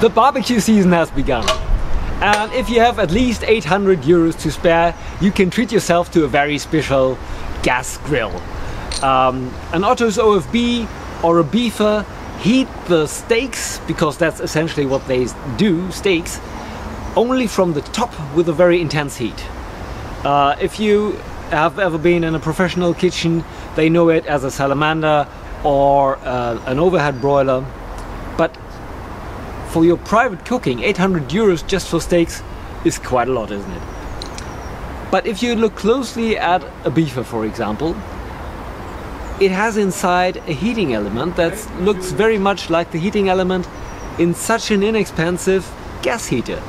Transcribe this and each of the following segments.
The barbecue season has begun. And if you have at least 800 euros to spare, you can treat yourself to a very special gas grill. Um, an Otto's OFB or a Beefer heat the steaks, because that's essentially what they do, steaks, only from the top with a very intense heat. Uh, if you have ever been in a professional kitchen, they know it as a salamander or uh, an overhead broiler. For your private cooking, 800 euros just for steaks is quite a lot, isn't it? But if you look closely at a Beefer, for example, it has inside a heating element that looks very much like the heating element in such an inexpensive gas heater.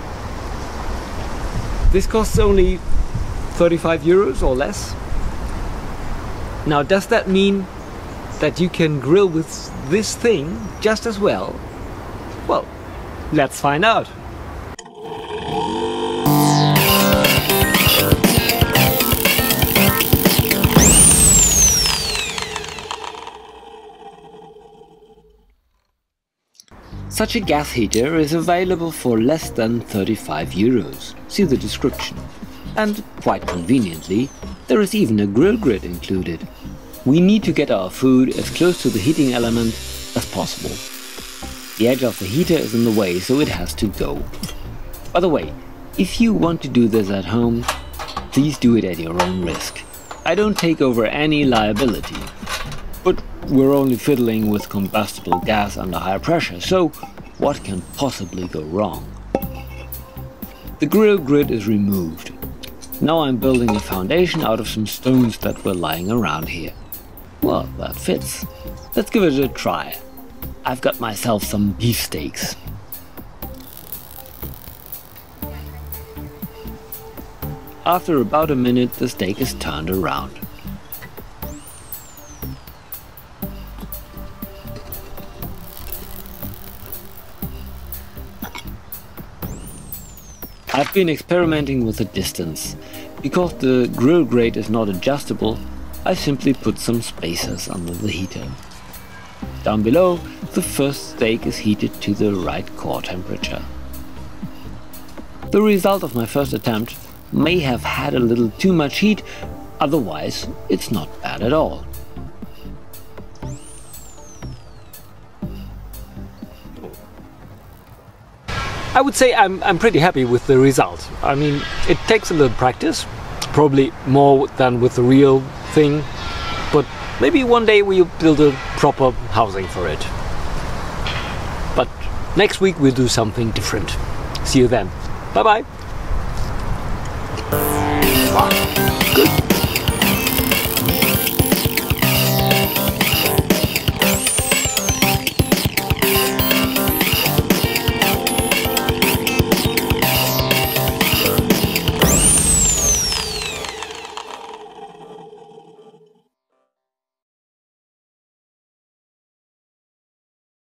This costs only 35 euros or less. Now, does that mean that you can grill with this thing just as well? Well, let's find out. Such a gas heater is available for less than 35 euros. See the description. And quite conveniently, there is even a grill grid included. We need to get our food as close to the heating element as possible. The edge of the heater is in the way, so it has to go. By the way, if you want to do this at home, please do it at your own risk. I don't take over any liability. But we're only fiddling with combustible gas under high pressure, so what can possibly go wrong? The grill grid is removed. Now I'm building a foundation out of some stones that were lying around here. Well, that fits. Let's give it a try. I've got myself some beefsteaks. After about a minute, the steak is turned around. I've been experimenting with the distance. Because the grill grate is not adjustable, I simply put some spacers under the heater. Down below, the first steak is heated to the right core temperature. The result of my first attempt may have had a little too much heat, otherwise it's not bad at all. I would say I'm, I'm pretty happy with the result. I mean, it takes a little practice, probably more than with the real thing, Maybe one day we'll build a proper housing for it. But next week we'll do something different. See you then. Bye bye. Good.